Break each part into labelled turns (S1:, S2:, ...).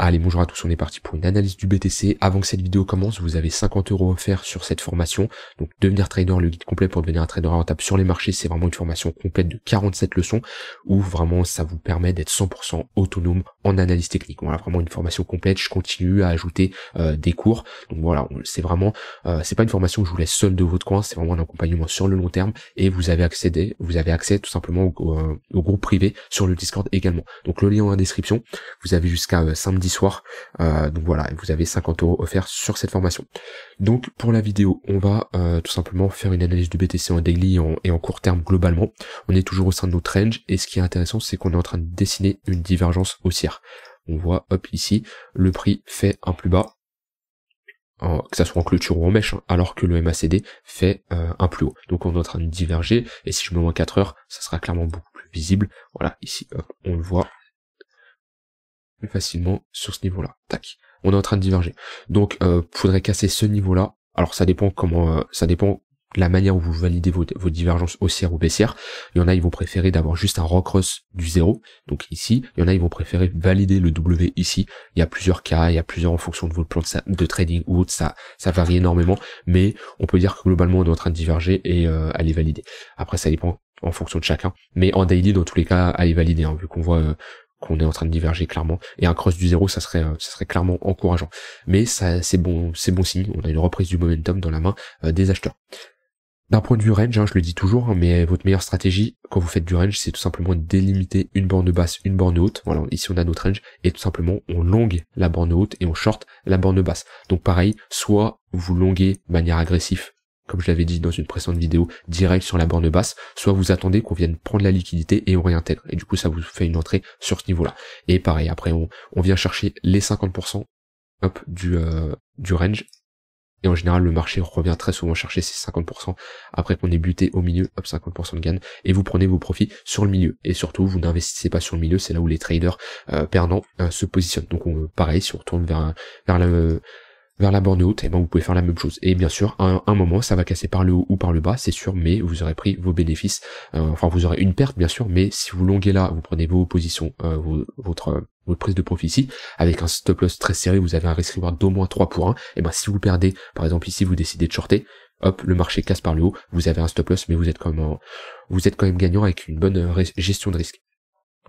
S1: Allez, bonjour à tous, on est parti pour une analyse du BTC. Avant que cette vidéo commence, vous avez 50 euros offerts sur cette formation. Donc, devenir trader, le guide complet pour devenir un trader rentable sur les marchés, c'est vraiment une formation complète de 47 leçons où vraiment ça vous permet d'être 100% autonome en analyse technique. Voilà, vraiment une formation complète. Je continue à ajouter euh, des cours. Donc voilà, c'est vraiment, euh, c'est pas une formation que je vous laisse seul de votre coin, c'est vraiment un accompagnement sur le long terme et vous avez accédé, vous avez accès tout simplement au, euh, au groupe privé sur le Discord également. Donc le lien en description. Vous avez jusqu'à samedi soir. Euh, donc voilà, vous avez 50 euros offerts sur cette formation. Donc pour la vidéo, on va euh, tout simplement faire une analyse du BTC en daily et en court terme globalement. On est toujours au sein de notre range et ce qui est intéressant, c'est qu'on est en train de dessiner une divergence haussière. On voit, hop, ici, le prix fait un plus bas, que ça soit en clôture ou en mèche, hein, alors que le MACD fait euh, un plus haut. Donc on est en train de diverger, et si je me mets en 4 heures, ça sera clairement beaucoup plus visible. Voilà, ici, on le voit, facilement sur ce niveau-là. Tac. On est en train de diverger. Donc, euh, faudrait casser ce niveau-là. Alors, ça dépend comment, euh, ça dépend la manière où vous validez vos, divergences haussières ou baissières. Il y en a, ils vont préférer d'avoir juste un rock-cross du zéro. Donc ici, il y en a, ils vont préférer valider le W ici. Il y a plusieurs cas, il y a plusieurs en fonction de votre plan de, trading ou autre. Ça, ça varie énormément. Mais on peut dire que globalement, on est en train de diverger et euh, elle est validée. Après, ça dépend en fonction de chacun. Mais en daily, dans tous les cas, elle est validée, hein, vu qu'on voit euh, qu'on est en train de diverger clairement. Et un cross du zéro ça serait euh, ça serait clairement encourageant. Mais ça c'est bon c'est bon signe. On a une reprise du momentum dans la main euh, des acheteurs. D'un point de vue range, hein, je le dis toujours, hein, mais votre meilleure stratégie quand vous faites du range, c'est tout simplement délimiter une borne basse, une borne haute. Voilà, ici on a notre range, et tout simplement on longue la borne haute et on short la borne basse. Donc pareil, soit vous longuez de manière agressive comme je l'avais dit dans une précédente vidéo, direct sur la borne basse, soit vous attendez qu'on vienne prendre la liquidité et on réintègre. Et du coup, ça vous fait une entrée sur ce niveau-là. Et pareil, après, on, vient chercher les 50% hop, du, euh, du range. Et en général, le marché revient très souvent chercher ces 50% après qu'on ait buté au milieu, hop, 50% de gain. Et vous prenez vos profits sur le milieu. Et surtout, vous n'investissez pas sur le milieu, c'est là où les traders euh, perdants euh, se positionnent. Donc, on, pareil, si on retourne vers, vers le vers la borne haute, et ben vous pouvez faire la même chose. Et bien sûr, à un, moment, ça va casser par le haut ou par le bas, c'est sûr, mais vous aurez pris vos bénéfices. Euh, enfin, vous aurez une perte, bien sûr, mais si vous longuez là, vous prenez vos positions, euh, votre votre prise de profit ici, avec un stop loss très serré, vous avez un risk reward d'au moins 3 pour 1, et ben si vous perdez, par exemple ici, vous décidez de shorter, hop, le marché casse par le haut, vous avez un stop loss, mais vous êtes quand même, vous êtes quand même gagnant avec une bonne euh, gestion de risque.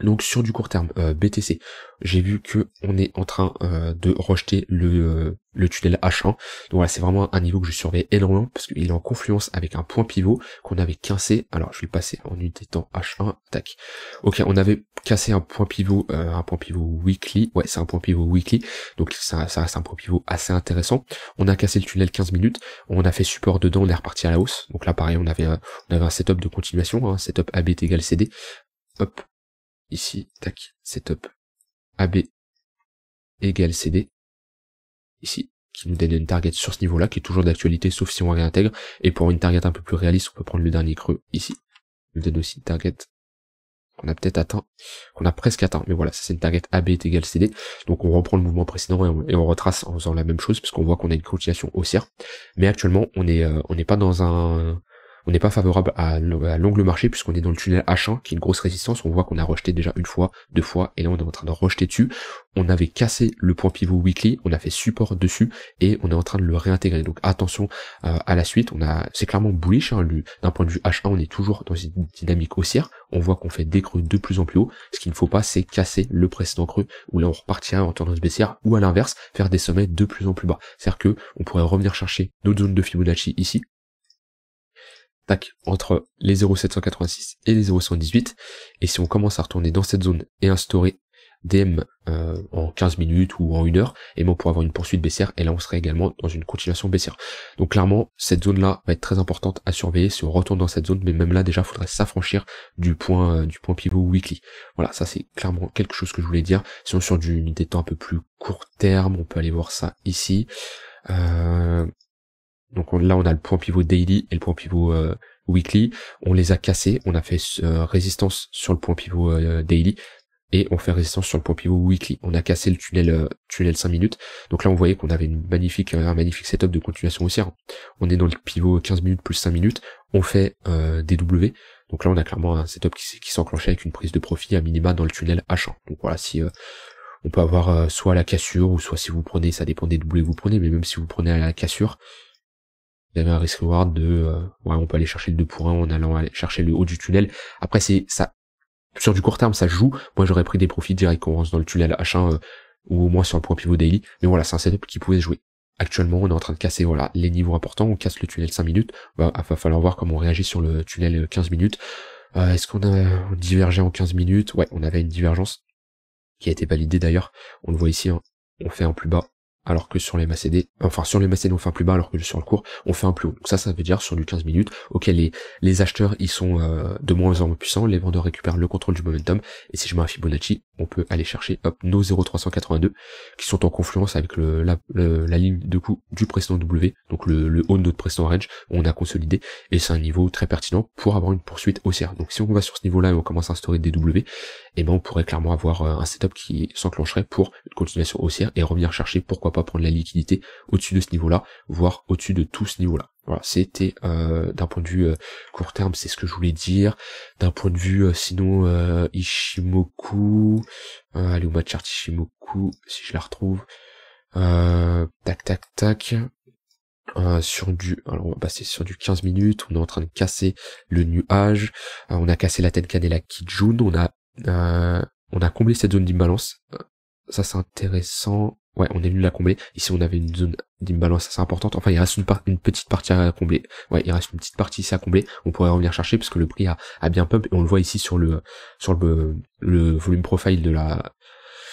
S1: Donc sur du court terme, euh, BTC, j'ai vu que on est en train euh, de rejeter le, euh, le tunnel H1. Donc voilà, c'est vraiment un niveau que je surveille énormément parce qu'il est en confluence avec un point pivot qu'on avait cassé. Alors je vais le passer en temps H1. Tac. Ok, on avait cassé un point pivot, un point pivot weekly. Ouais, c'est un point pivot weekly. Donc ça, ça reste un point pivot assez intéressant. On a cassé le tunnel 15 minutes. On a fait support dedans, on est reparti à la hausse. Donc là pareil, on avait, on avait un setup de continuation, un setup AB égal CD. Hop, Ici, tac, setup AB égale CD. Ici, qui nous donne une target sur ce niveau-là, qui est toujours d'actualité, sauf si on réintègre. Et pour une target un peu plus réaliste, on peut prendre le dernier creux ici. Il nous donne aussi une target qu'on a peut-être atteint, qu'on a presque atteint. Mais voilà, ça c'est une target AB est égale CD. Donc on reprend le mouvement précédent et on, et on retrace en faisant la même chose, puisqu'on voit qu'on a une continuation haussière. Mais actuellement, on euh, on n'est pas dans un, on n'est pas favorable à, l'ongle marché puisqu'on est dans le tunnel H1 qui est une grosse résistance. On voit qu'on a rejeté déjà une fois, deux fois, et là on est en train de rejeter dessus. On avait cassé le point pivot weekly, on a fait support dessus et on est en train de le réintégrer. Donc attention euh, à la suite. On a, c'est clairement bullish. Hein, d'un point de vue H1, on est toujours dans une dynamique haussière. On voit qu'on fait des creux de plus en plus haut. Ce qu'il ne faut pas, c'est casser le précédent creux où là on repartira en tendance baissière ou à l'inverse faire des sommets de plus en plus bas. C'est-à-dire que on pourrait revenir chercher d'autres zones de Fibonacci ici entre les 0,786 et les 0,118. Et si on commence à retourner dans cette zone et instaurer DM euh, en 15 minutes ou en une heure, et bon pour avoir une poursuite baissière, et là on serait également dans une continuation baissière. Donc clairement, cette zone-là va être très importante à surveiller si on retourne dans cette zone, mais même là déjà, faudrait s'affranchir du point euh, du point pivot weekly. Voilà, ça c'est clairement quelque chose que je voulais dire. Si on sur du unité de temps un peu plus court terme, on peut aller voir ça ici. Euh, donc là, on a le point pivot daily et le point pivot euh, weekly. On les a cassés. On a fait euh, résistance sur le point pivot euh, daily et on fait résistance sur le point pivot weekly. On a cassé le tunnel tunnel 5 minutes. Donc là, on voyait qu'on avait une magnifique un magnifique setup de continuation haussière. On est dans le pivot 15 minutes plus 5 minutes. On fait des W. Donc là, on a clairement un setup qui, qui s'enclenchait avec une prise de profit à minima dans le tunnel H1. Donc voilà, si on peut avoir soit la cassure, ou soit si vous prenez, ça dépend des doublés que vous prenez, mais même si vous prenez la cassure, vous avez un risk reward de, ouais, on peut aller chercher le 2 pour 1 en allant aller chercher le haut du tunnel. Après, c'est ça, sur du court terme, ça joue. Moi, j'aurais pris des profits direct qu'on dans le tunnel H1 ou au moins sur le point pivot daily. Mais voilà, c'est un setup qui pouvait jouer. Actuellement, on est en train de casser voilà les niveaux importants. On casse le tunnel 5 minutes. Va, va falloir voir comment on réagit sur le tunnel 15 minutes. Euh, Est-ce qu'on a divergé en 15 minutes? Ouais, on avait une divergence qui a été validée d'ailleurs. On le voit ici. Hein. On fait un plus bas alors que sur les Macédés, enfin sur les Macédés on fait un plus bas alors que sur le cours on fait un plus haut. Donc ça ça veut dire sur du 15 minutes, auquel les, les acheteurs ils sont euh, de moins en moins puissants, les vendeurs récupèrent le contrôle du momentum, et si je mets un Fibonacci, on peut aller chercher hop, nos 0,382 qui sont en confluence avec le, la, la, ligne de coup du précédent W, donc le, le haut de notre précédent range, on a consolidé, et c'est un niveau très pertinent pour avoir une poursuite haussière. Donc si on va sur ce niveau là et on commence à instaurer des W, eh ben on pourrait clairement avoir euh, un setup qui s'enclencherait pour une continuation haussière et revenir chercher pourquoi pas prendre la liquidité au-dessus de ce niveau-là, voire au-dessus de tout ce niveau-là. Voilà, c'était euh, d'un point de vue euh, court terme, c'est ce que je voulais dire. D'un point de vue sinon Ishimoku, allez au match chart Ishimoku, si je la retrouve. tac tac tac. sur du alors on va passer sur du 15 minutes on est en train de casser le nuage on a cassé la tête et la Kijun on a euh, on a comblé cette zone d'imbalance. Euh, ça c'est intéressant. Ouais, on est venu la combler. Ici, on avait une zone d'imbalance assez importante. Enfin, il reste une, petite partie à combler. Ouais, il reste une petite partie ici à combler. On pourrait revenir chercher parce que le prix a, bien pump et on le voit ici sur le volume profile de la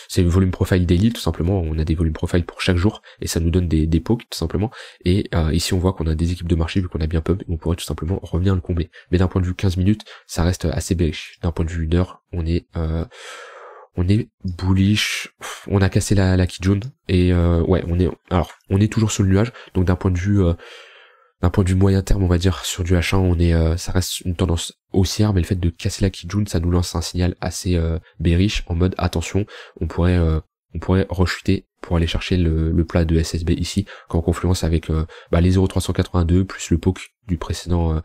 S1: c'est le volume profile daily tout simplement, on a des volumes profile pour chaque jour et ça nous donne des, des tout simplement. Et euh, ici on voit qu'on a des équipes de marché vu qu'on a bien pump, on pourrait tout simplement revenir le combler. Mais d'un point de vue 15 minutes, ça reste assez bearish. D'un point de vue une heure, on est euh, on est bullish, on a cassé la, la Kijun et euh, ouais on est alors on est toujours sur le nuage. Donc d'un point de vue d'un point de vue moyen terme, on va dire, sur du H1, on est, euh, ça reste une tendance haussière, mais le fait de casser la Kijun, ça nous lance un signal assez euh, bearish, en mode attention, on pourrait, euh, on pourrait rechuter pour aller chercher le, le, plat de SSB ici, qu'en confluence avec bah, les 0,382 plus le poke du précédent,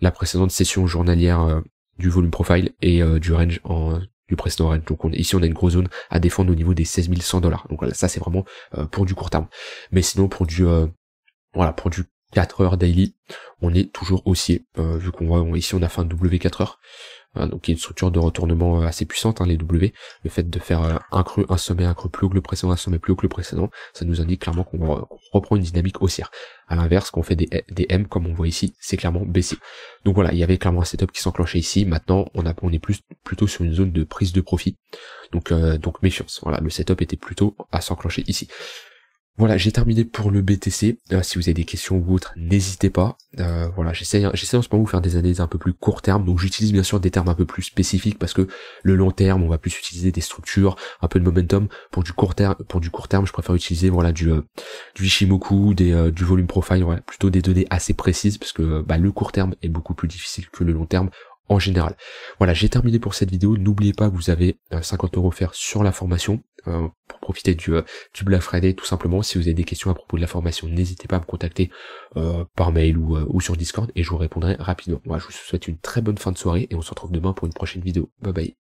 S1: la précédente session journalière du volume profile et du range en du précédent range. Donc on, ici on a une grosse zone à défendre au niveau des 16 100 dollars. Donc voilà, ça c'est vraiment pour du court terme. Mais sinon pour du voilà, pour du 4 heures daily, on est toujours haussier, euh, vu qu'on voit ici on a fait un W 4 heures, euh, donc a une structure de retournement euh, assez puissante, hein, les W, le fait de faire un creux, un sommet, un creux plus haut que le précédent, un sommet plus haut que le précédent, ça nous indique clairement qu'on reprend une dynamique haussière. À l'inverse, quand on fait des, M, comme on voit ici, c'est clairement baissé. Donc voilà, il y avait clairement un setup qui s'enclenchait ici, maintenant on, a, on est plus plutôt sur une zone de prise de profit, donc, donc méfiance, voilà, le setup était plutôt à s'enclencher ici. Voilà, j'ai terminé pour le BTC. Euh, si vous avez des questions ou autres, n'hésitez pas. Euh, voilà, j'essaie, en ce moment de faire des analyses un peu plus court terme. Donc j'utilise bien sûr des termes un peu plus spécifiques parce que le long terme, on va plus utiliser des structures, un peu de momentum. Pour du court terme, pour du court terme, je préfère utiliser voilà du euh, du Ishimoku, des du volume profile, plutôt des données assez précises parce que bah, le court terme est beaucoup plus difficile que le long terme en général. Voilà, j'ai terminé pour cette vidéo. N'oubliez pas que vous avez 50 euros offerts sur la formation. Euh, pour profiter du, euh, du Black Friday tout simplement. Si vous avez des questions à propos de la formation, n'hésitez pas à me contacter euh, par mail ou, ou sur Discord et je vous répondrai rapidement. Moi, je vous souhaite une très bonne fin de soirée et on se retrouve demain pour une prochaine vidéo. Bye bye.